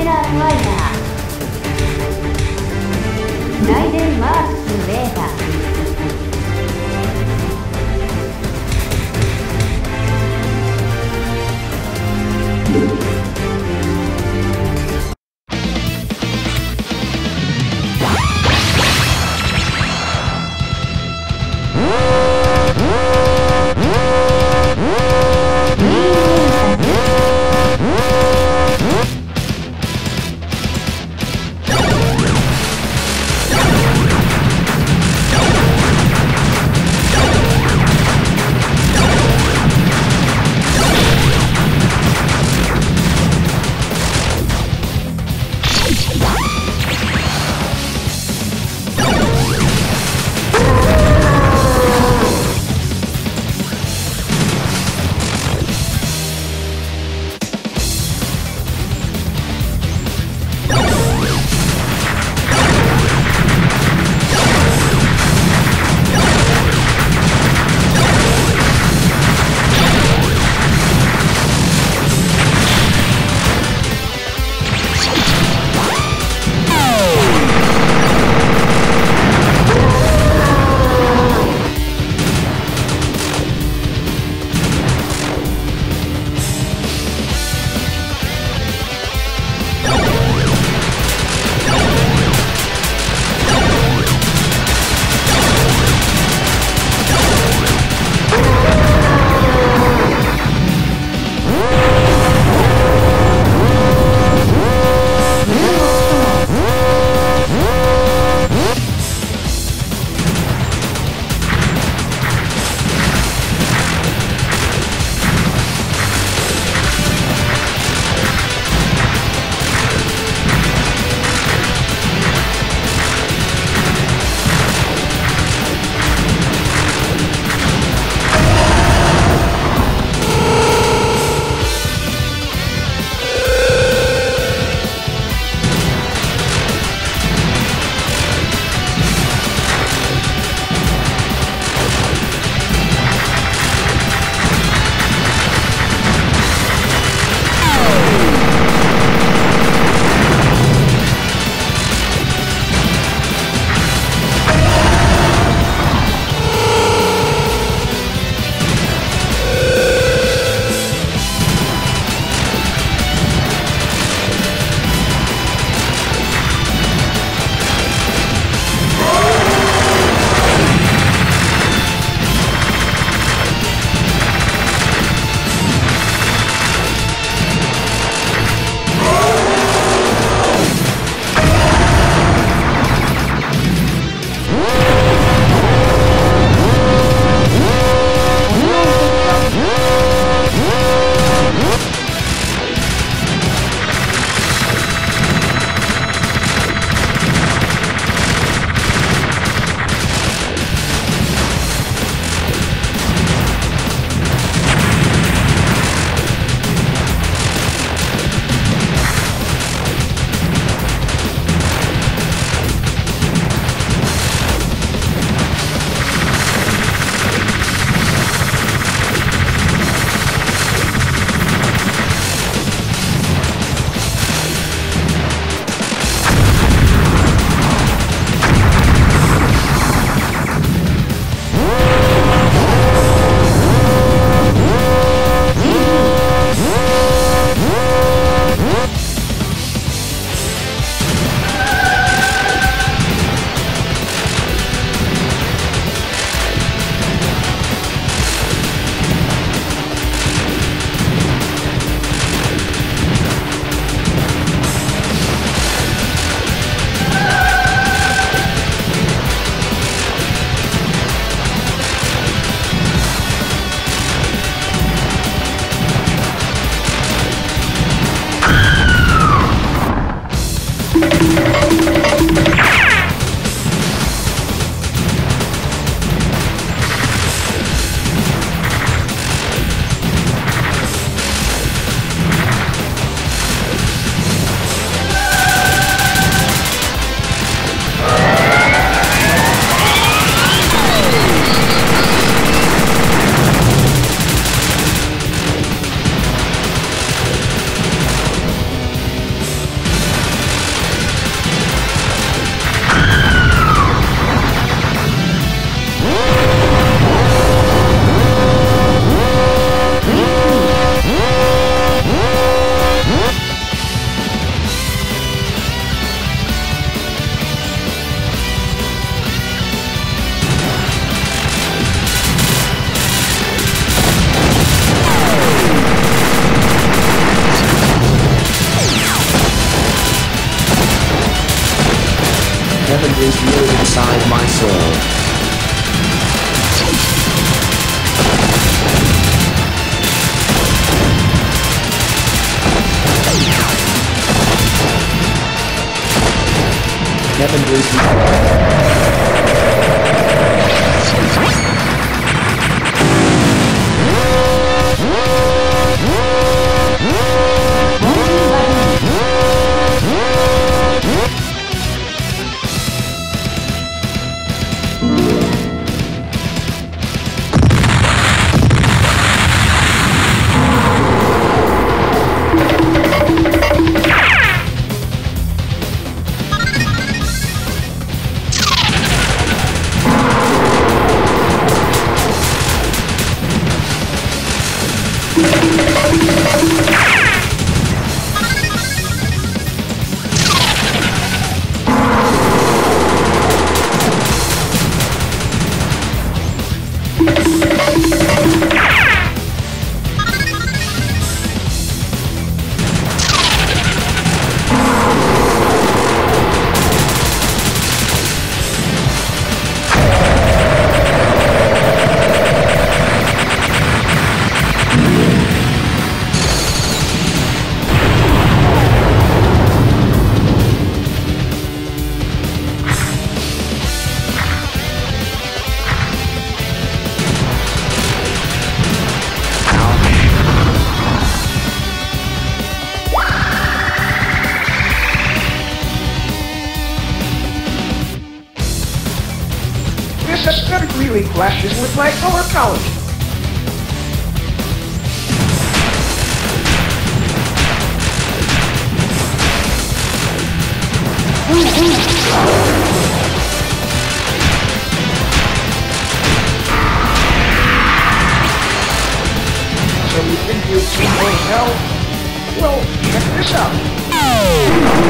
ペラーファイヤー。ライデン・マークス・ベータ is real inside my soul. Kevin Bluetooth. This really clashes with my color palette. So you think you've seen hell? Well, check this out.